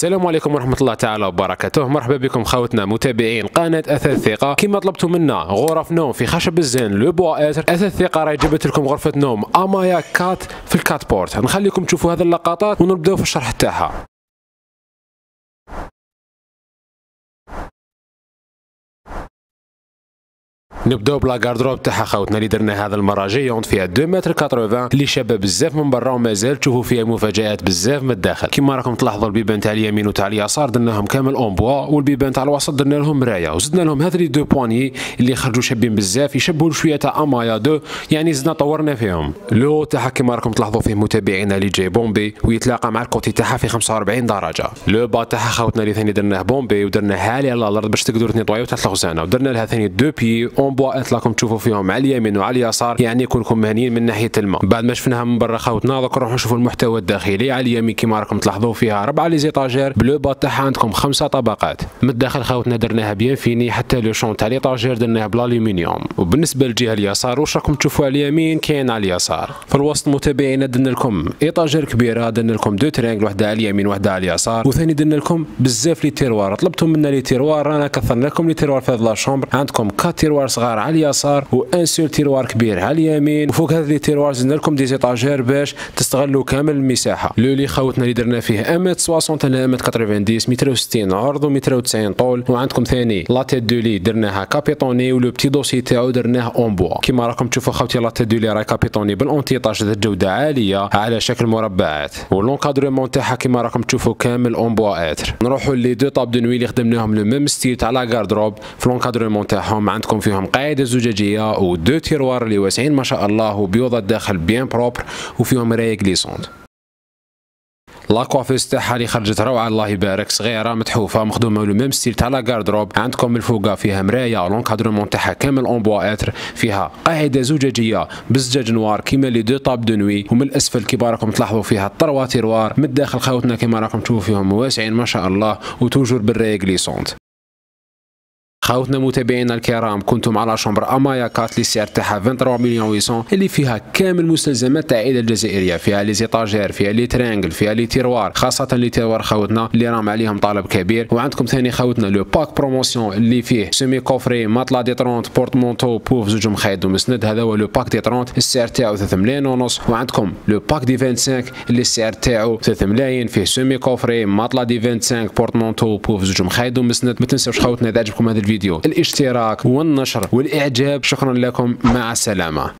السلام عليكم ورحمة الله تعالى وبركاته. مرحبا بكم خوتنا متابعين قناة أثاث ثقة كما طلبتوا منا غرف نوم في خشب الزين le bois hêtre أثاث ثقة راهي جبت لكم غرفة نوم أمايا quatre في ال quatre portes. نخليكم تشوفوا هذه اللقطات ونبداو في الشرح تاعها. نبداو ب la garde-robe تاعها خوتنا اللي درنا هذا المرة géante فيها 2 متر 80 اللي شابه بزاف من برا ومازال تشوفوا فيها مفاجآت بزاف من الداخل. كيما راكم تلاحظوا البيبان تاع اليمين وتاع اليسار درناهم كامل en bois والبيبان تاع الوسط درنا لهم مرايه وزدنا لهم هذ les deux poignées اللي خرجوا شابين بزاف يشبهوا شوية تاع أمايا deux يعني زدنا طورنا فيهم. لو تاعها كيما راكم تلاحظوا فيه متابعينا اللي جاي bombé ويتلاقى مع ال côté تاعها في 45 درجة. le bas تاعها خوتنا اللي ثاني درناه bombé ودرناه عالي على الأرض باش تقدروا تnettoyيو تحت الخزانة. ودرنا لها ثاني deux pieds en bois راكم تشوفوا فيهم على اليمين وعلى اليسار يعني يكونكم مهنيين من ناحية الماء. بعد ما شفناها من برا خوتنا دوك نروحوا نشوفوا المحتوى الداخلي على اليمين. كيما راكم تلاحظوا فيها ربعه les étagères ب le bas تاعها عندكم خمسة طبقات. من الداخل خوتنا درناها bien fini حتى le champ تاع l'étagère درناه بالالومنيوم وبالنسبة للجهة اليسار واش راكم تشوفوا على اليمين كاين على اليسار. في الوسط متابعينا درنا لكم étagère كبيرة درنا لكم deux tringles وحدة على اليمين وحدة على اليسار. وثاني درنا لكم بزاف les tiroirs. طلبتم منا les tiroirs رانا كثرنا لكم les tiroirs في هذا la chambre. عندكم quatre tiroirs صغار على اليسار و un seul tiroir كبير على اليمين. وفوق هذه tiroirs زدنا لكم des étagères باش تستغلوا كامل المساحة. le lit خوتنا اللي درنا فيه امات 60 على امات 90 متر 60 عرض ومتر 90 طول. وعندكم ثاني la tête de lit درناها capitonnée و le petit dossier تاعو درناه en bois كيما راكم تشوفوا خوتي la tête de lit راهي capitonnée بالانتيطاج ذات جودة عالية على شكل مربعات. و l'encadrement تاعها كيما راكم تشوفوا كامل en bois hêtre. نروحوا les deux tables de nuit اللي خدمناهم le même style تاع la garde-robe في l'encadrement تاعهم عندكم فيهم قاعدة زجاجيه و deux tiroirs اللي واسعين ما شاء الله وبيوضه الداخل bien propre وفيهم مرايه glissante la coiffeuse تاعها اللي خرجت روعه الله يبارك صغيره متحوفه مخدومه le même style تاع la garde-robe عندكم من فوقها فيها مرايه l'encadrement تاعها كامل en bois hêtre فيها قاعدة زجاجيه بالزجاج noir كيما les deux tables de nuit ومن الاسفل كيما راكم تلاحظوا فيها trois tiroirs من الداخل خوتنا كيما راكم تشوفوا فيهم واسعين ما شاء الله و toujours بالراي glissante خاوتنا متابعينا الكرام. كنتم على chambre أمايا quatre لي سعر تاعها 23 مليون 800 اللي فيها كامل مستلزمات تاع العائله الجزائريه فيها les étagères فيها les tringles فيها les tiroirs. خاصة les tiroirs خاوتنا اللي راهم عليهم طلب كبير. وعندكم ثاني خاوتنا le pack promotion اللي فيه semi-coffré matelas D 30 porte-manteau بوف زوج مخيط ومسند. هذا هو le pack D 30 السعر تاعو 3 ملايين ونص. وعندكم le pack D 25 اللي السعر تاعو 3 ملايين. فيه semi-coffré matelas D 25 porte-manteau pouf زوج مخيط ومسند. ما تنساوش خاوتنا إذا عجبكم هذا الفيديو الاشتراك والنشر والإعجاب. شكرا لكم. مع السلامة.